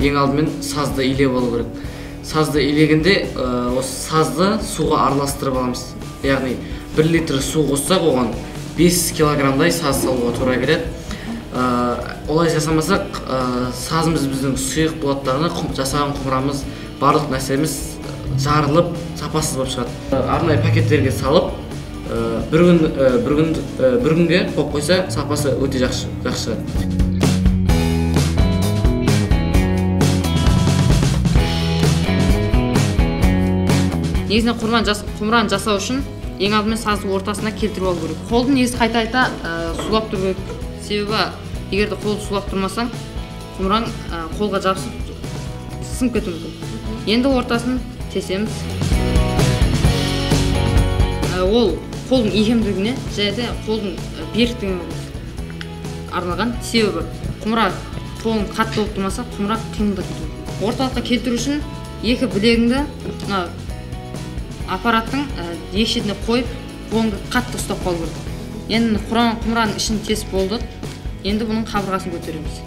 ең алдымен сазды илеп алу керек. Сазды илегенде ә, осы сазды суға араластырып аламыз. Яғни бір литр су қоссақ оған 5 килограммдай саз салуға тура келеді. Ә, олай жасамасақ ә, сазымыз біздің сұйық болаттағына жасаған құмырамыз барлық нәрсеміз жарылып сапасыз болып шығады. Арнайы пакеттерге салып бір күн бір күн бір күнге қойып қойса сапасы өте жақсы жақсы негізінен құмыраны жас, құмыраны жасау үшін ең алдымен саздың ортасына келтіріп алу керек. Қолды негізі қайта қайта ә, сулап тұру керек. Себебі егер де қолды сулап тұрмасаң құмыраң ә, қолға жабысып сынып кетуі мүмкін. Енді ортасын тесеміз. Ә, ол қолдың икемділігіне және де қолдың беріктігіне арналған себебі құмыра қолың қатты болып тұрмаса құмыра қимылдап кетуі мүмкін. Орталыққа келтіру үшін екі білегіңді мына аппараттың ә, екі шетіне қойып қолыңды қатты ұстап қалу керек. Енді құран құмыраның ішін тесіп болдық. Енді бұның қабырғасын көтереміз.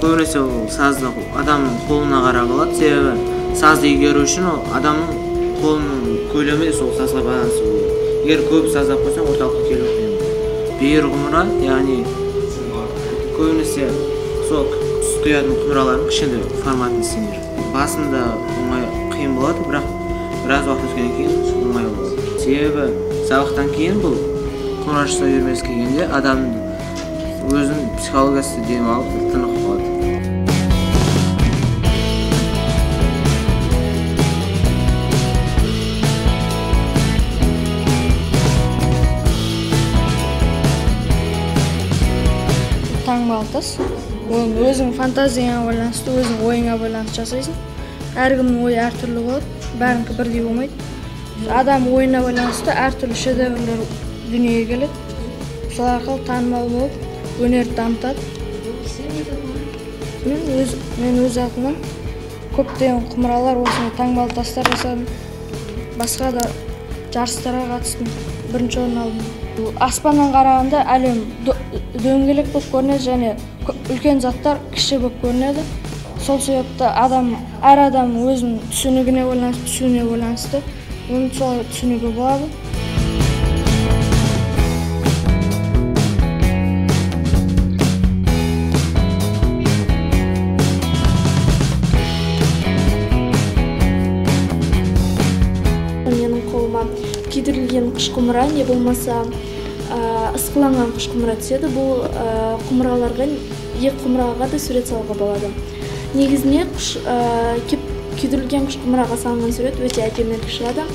Көбінесе ол сазды адамның қолына қарап алады себебі сазды игеру үшін ол адамның қолының көлемі сол сазға байланысты керек егер көп саздап қойсаң орталыққа келу қиын бүйір құмыра яғни көбінесе сол құятын құмыралардың кішкентай форматын істеңдер басында оңай қиын болады бірақ біраз уақыт өткеннен кейін оңай болады себебі сабақтан кейін бұл құмыра жасай бермес келгенде адамның өзінің психологиясы демалып тынық таңбалы оны өзің фантазияңа байланысты өзің ойыңа байланысты жасайсың әркімнің ойы әртүрлі болады бәрінікі бірдей болмайды адам ойына байланысты әртүрлі шедеврлер дүниеге келеді сол арқылы танымал болып өнерді дамытады мен өз мен өз атымнан көптеген құмыралар осындай таңбалы тастар жасадым басқа да жарыстарға қатыстым бірінші орын алдым аспаннан қарағанда әлем дөңгелек болып көрінеді және үлкен заттар кіші болып көрінеді. Сол себепті адам әр адам өзінің түсінігіне байланысты түсуіне байланысты оны солай түсінуге болады. Күйдірілген құмыра не болмаса ысқыланған құмыра түседі. Бұл құмыраларға екі құмыраға да сурет салуға болады. Негізіне күйдірілген құмыраға салынған сурет өте әдемі шығады.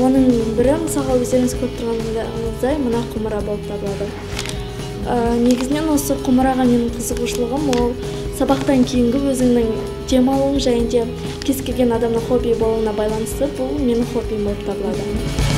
Оның бірі мысалға өздеріңіз көріп тұрғаныңыздай мына құмыра болып табылады. Негізінен осы құмыраға менің қызығушылығым ол сабақтан кейінгі өзіңнің демалуың және де кез келген адамның хобби болуына байланысты бұл менің хоббиім болып табылады.